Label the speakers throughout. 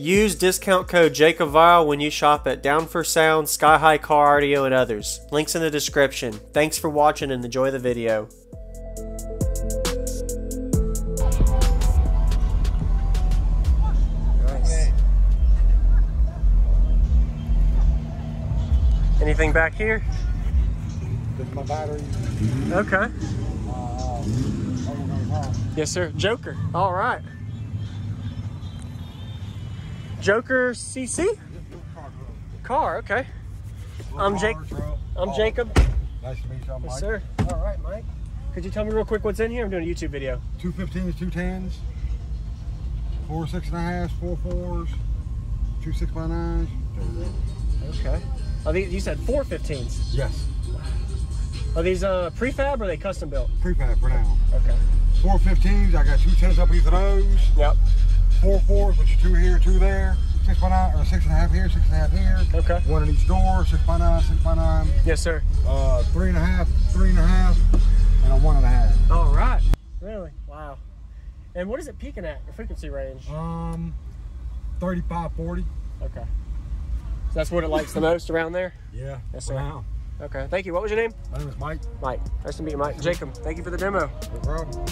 Speaker 1: Use discount code JacobViral when you shop at Down4Sound, Sky High Car Audio, and others. Links in the description. Thanks for watching and enjoy the video. Nice. Anything back here?
Speaker 2: This my battery.
Speaker 1: Okay.
Speaker 2: Uh,
Speaker 1: Yes, sir. Joker. All right. Joker CC? Car, okay. I'm Jake- I'm Jacob.
Speaker 2: Nice to meet you. I'm
Speaker 1: Yes,
Speaker 2: Mike.
Speaker 1: sir. All right, Mike. Could you tell me real quick what's in here? I'm doing a YouTube video.
Speaker 2: Two 15s, two 10s, four six and a half, four fours, two six by nines.
Speaker 1: Okay. Oh, these, you said four 15s.
Speaker 2: Yes,
Speaker 1: Are these uh, prefab or are they custom built?
Speaker 2: prefab for now.
Speaker 1: Okay.
Speaker 2: Four 15s, I got two 10s up each of those.
Speaker 1: Yep.
Speaker 2: Four fours, which are two here, two there. Six by nine, or six and a half here, six and a half here.
Speaker 1: Okay.
Speaker 2: One in each door, six by nine, six by nine.
Speaker 1: Yes, sir.
Speaker 2: Uh, three and a half, three and a half, and a one and a half.
Speaker 1: All right. Really? Wow. And what is it peaking at, your frequency range?
Speaker 2: Um, 35, 40.
Speaker 1: Okay. So that's what it likes the most around there?
Speaker 2: Yeah.
Speaker 1: Yes, sir.
Speaker 2: now.
Speaker 1: Okay. Thank you. What was your name?
Speaker 2: My name is Mike.
Speaker 1: Mike. Nice to meet you, Mike. Jacob, thank you for the demo.
Speaker 2: No problem.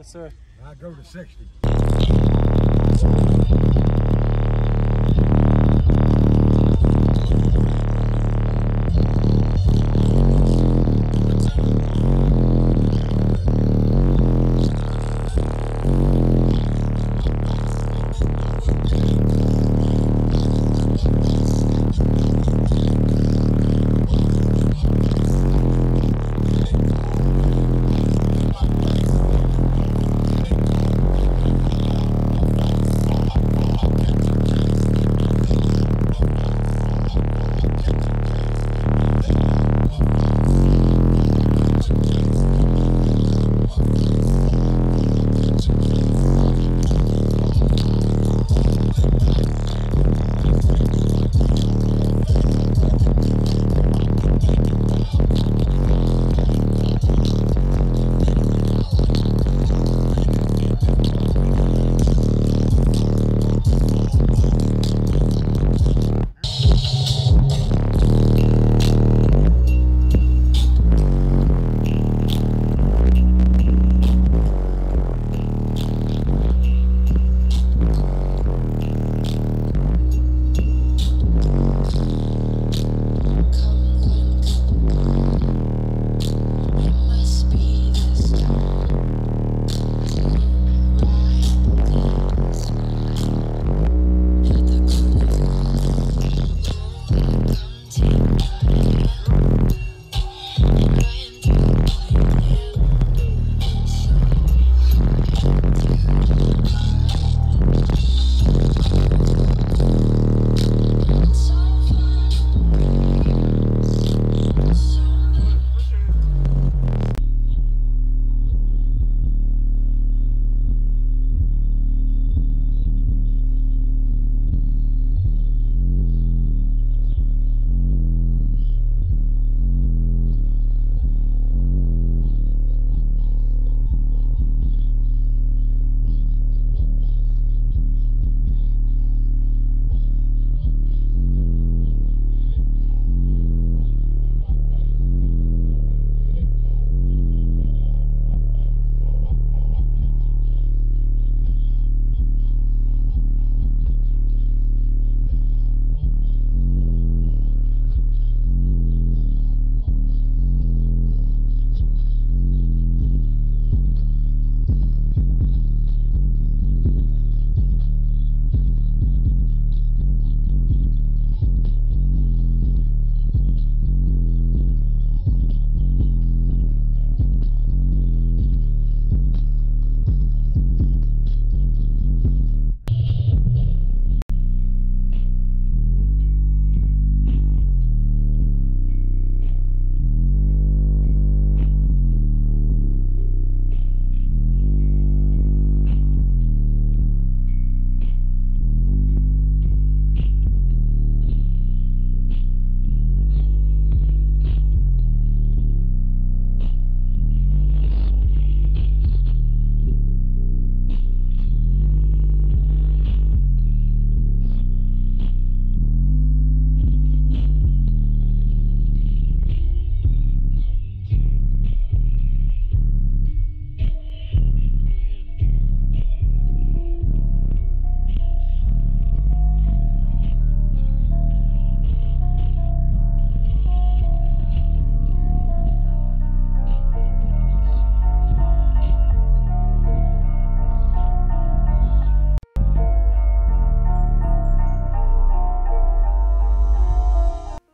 Speaker 1: Yes, sir.
Speaker 2: I go to 60.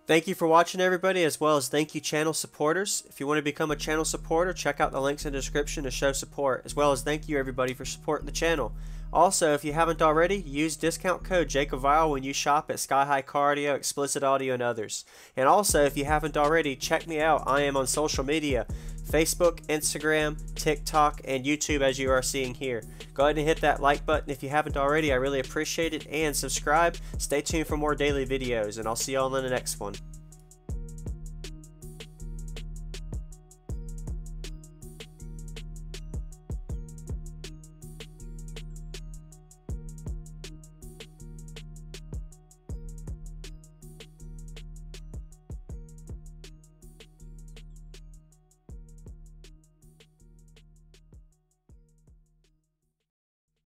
Speaker 3: Thank you for watching everybody as well as thank you channel supporters. If you want to become a channel supporter, check out the links in the description to show support as well as thank you everybody for supporting the channel. Also, if you haven't already, use discount code JacobViral when you shop at Sky High Cardio, Xplicit Audio, and others. And also, if you haven't already, check me out. I am on social media Facebook, Instagram, TikTok, and YouTube as you are seeing here. Go ahead and hit that like button if you haven't already. I really appreciate it. And subscribe. Stay tuned for more daily videos, and I'll see you all in the next one.